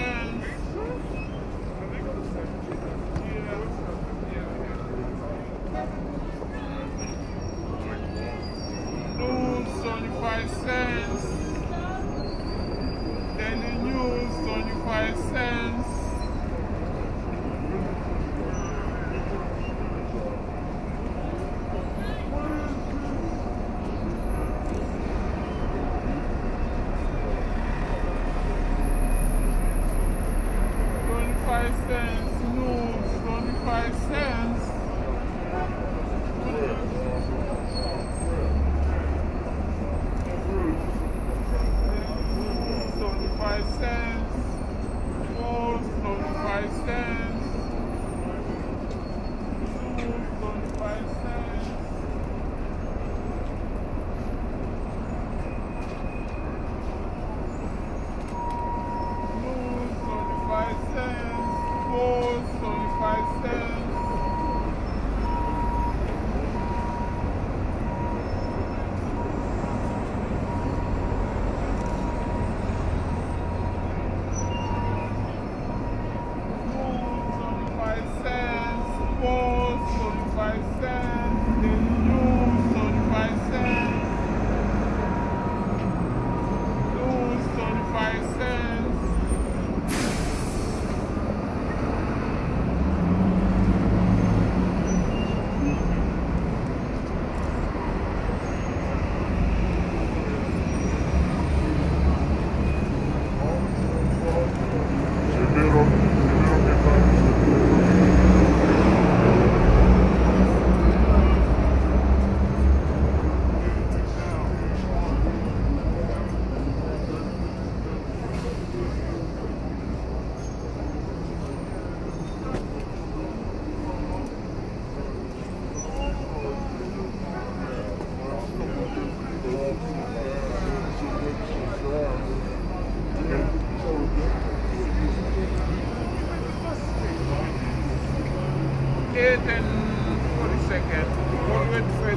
man. myself.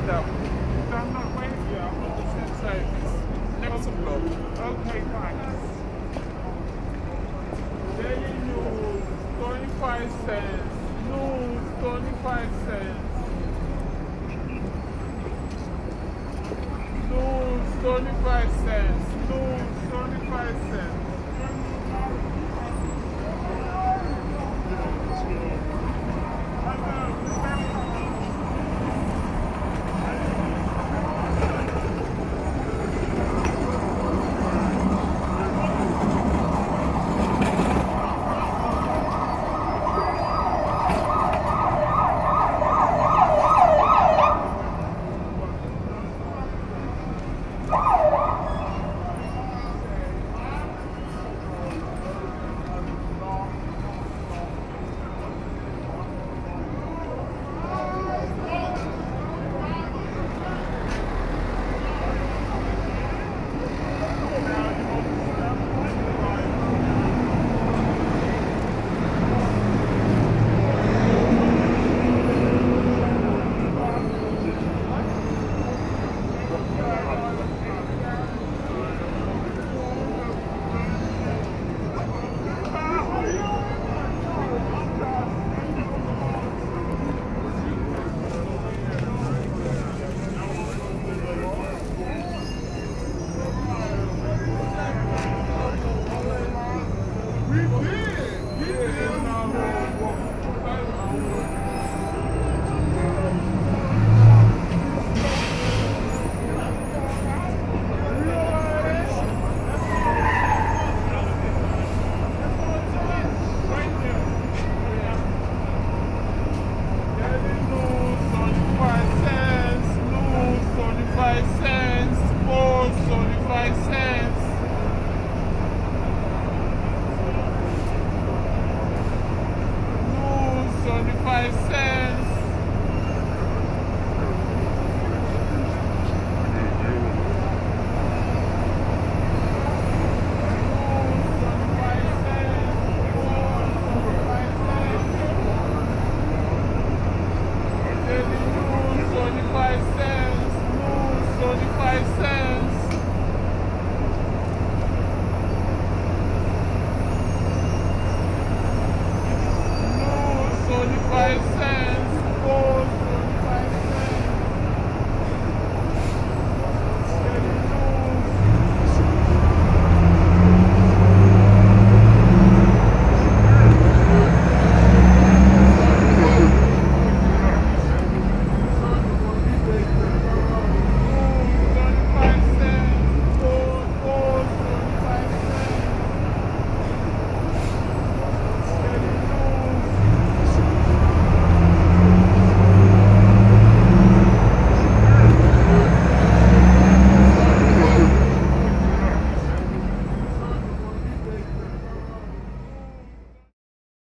One way straight up. I'm not. I'm on the same side. Okay, fine. Daily News, 25 cents. News, 25 cents. News, 25 cents. News, 25 cents.